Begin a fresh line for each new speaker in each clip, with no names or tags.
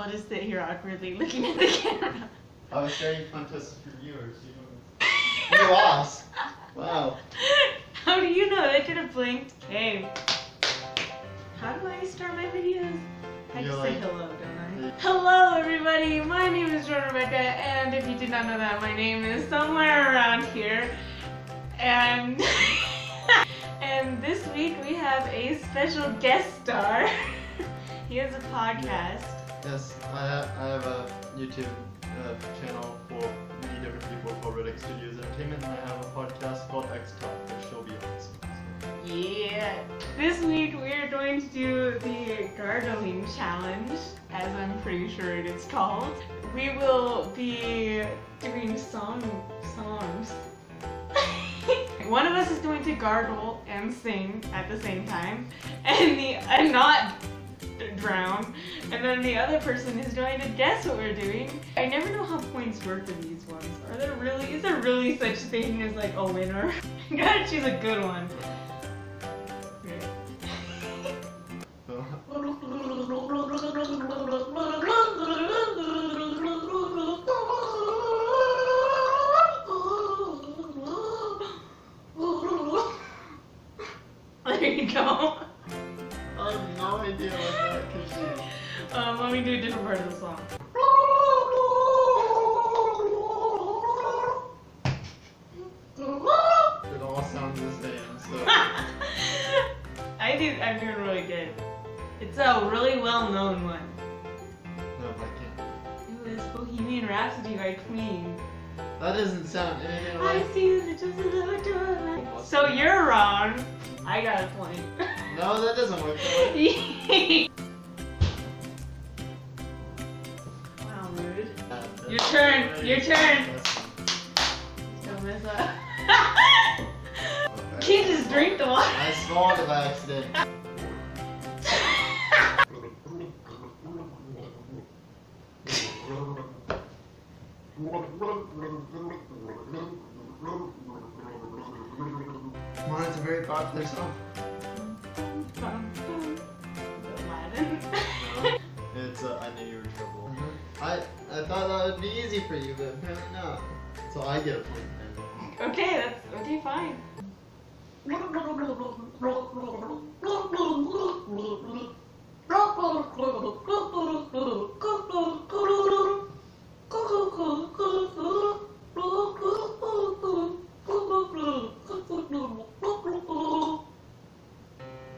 I'll just sit here awkwardly looking at the camera.
I was sharing contests for viewers. You, you lost. Wow.
How do you know? I should have blinked. Hey. How do I start my videos? I just say hello, don't I? Hello, everybody. My name is Jordan Rebecca, and if you did not know that, my name is somewhere around here. And and this week we have a special guest star. he has a podcast.
Yes, I have, I have a YouTube uh, channel for many different people for Red X Studios Entertainment, and I have a podcast called X Talk, which she'll be on.
Yeah. This week we are going to do the gargling challenge, as I'm pretty sure it is called. We will be doing song songs. One of us is going to gargle and sing at the same time, and the and not drown, and then the other person is going to guess what we're doing. I never know how points work in these ones. Are there really? Is there really such thing as like a winner? You gotta choose a good one. There you go. Um, let me do a different part of the song.
It all sounds the same, so.
I do. I'm doing really good. It's a really well-known one.
No, I
It was Bohemian Rhapsody by Queen.
That doesn't sound anything
I
like.
see that just a little door. So you're wrong. I got a point.
No, that doesn't work
Your turn, your turn.
that's-
Don't mess up. Can't just drink the water.
I swallowed it by accident. Come on, it's a very popular song. Be easy for you, but apparently not. So I get a point. then.
Okay, that's okay, fine.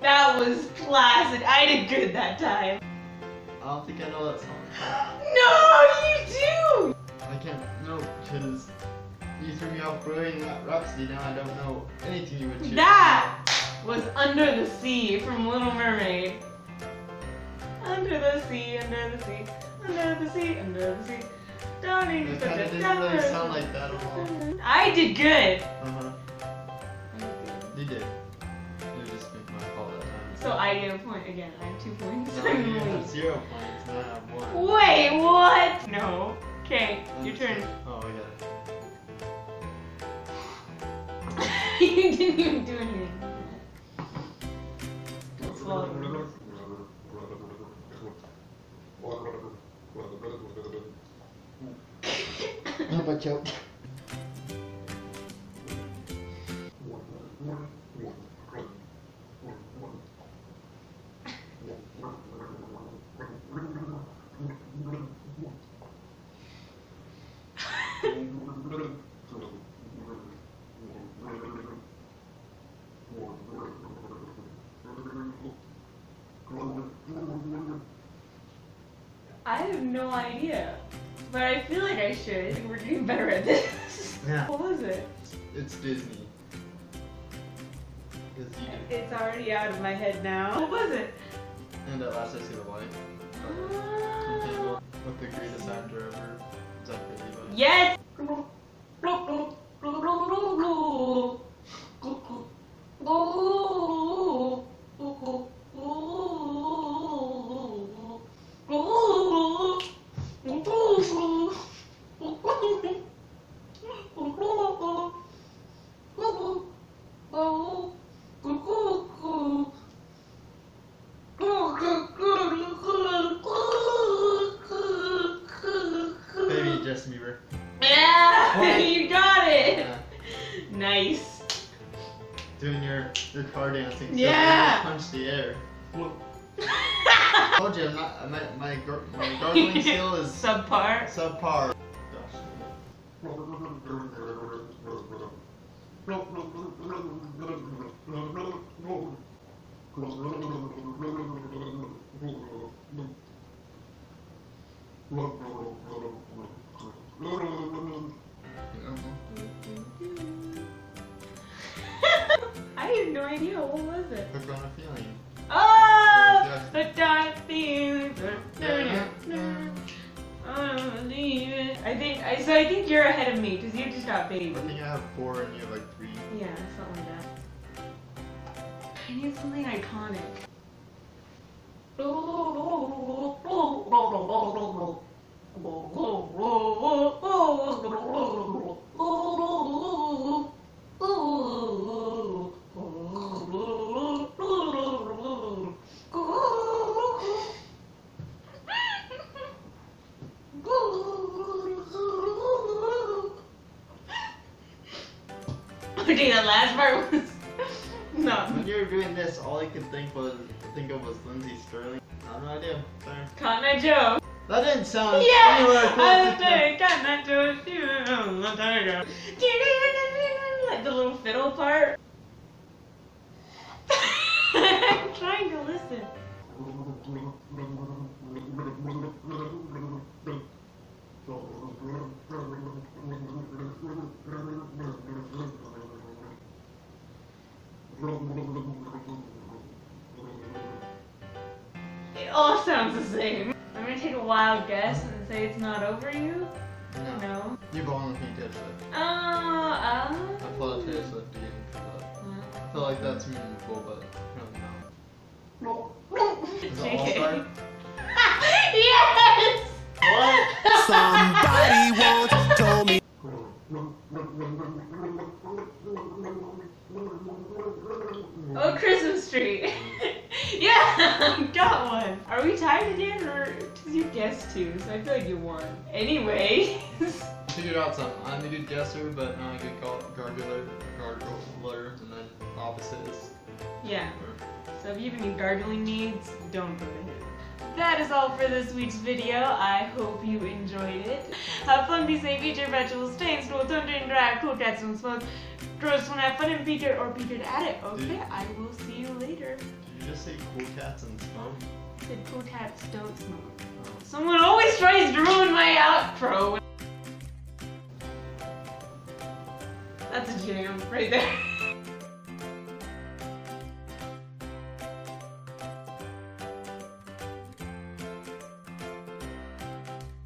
That was placid. I did good that time.
I don't think I know that song.
No, you do.
I can't know because you threw me off brilliant that Rhapsody. Now I don't know anything you would choose.
That was Under the Sea from Little Mermaid. Under the sea, under the sea, under the sea, under the sea. Darling,
it kind of didn't really sound like that at all.
I did good.
Uh huh. You did.
I get a point again. I have two points.
No, you have zero points and I have one.
Wait, what? No. Okay, your turn.
Oh, I got it.
you didn't even do anything. Don't swallow.
But joke.
I have no idea. But I feel like I should. I think we're getting better at this.
Yeah.
What was it?
It's Disney. Because you.
It's already out of my head now. What was it?
And at last I see the light.
Ah.
With the greatest actor ever, Zachary Levi.
Yes!
Doing your your car dancing. so
Yeah.
you Punch the air. told you, I'm not, my my gar- my gargling skill is
Subpar.
subpar.
I have no idea. What was it?
Hooked on a feeling.
Oh, feelings. I believe it. I think I so I think you're ahead of me because you just got baby.
I think I have four and you have like three.
Yeah, something like that. I need something iconic. The last part was no.
When you were doing this, all I could think was think of was Lindsey Stirling. I have no idea. Sorry.
Cotton Eye Joe.
That didn't sound
Yeah,
anywhere
I
close
was
to
saying Cotton Eye Joe. There you go. Like the little fiddle part. I'm trying to listen. same. I'm gonna take a wild guess and say it's not over you.
No.
No.
You belong with me, Taylor Swift.
Oh, uh,
I thought Taylor Swift being I feel like that's meaningful, but really not. Is it All Star?
yes!
What?
Somebody once told me.
Oh, Christmas tree. yeah, guessed two, so I feel like you won. Anyway.
Figured out something. I'm a good guesser, but a good gar- gargler, gargler, and then opposite is.
yeah. So if you have any gargling needs, don't go to him. That is all for this week's video. I hope you enjoyed it. Have fun, be safe, eat your vegetables, stay in school, don't drink drive, cool cats don't smoke. Gross when have fun and be good or be good at it. Okay, I will see you later.
Did you just say cool cats and smoke?
Said cool cats don't smoke. Someone always tries to ruin my outro. That's a jam right there.